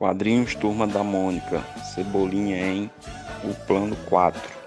Quadrinhos Turma da Mônica, Cebolinha em O Plano 4.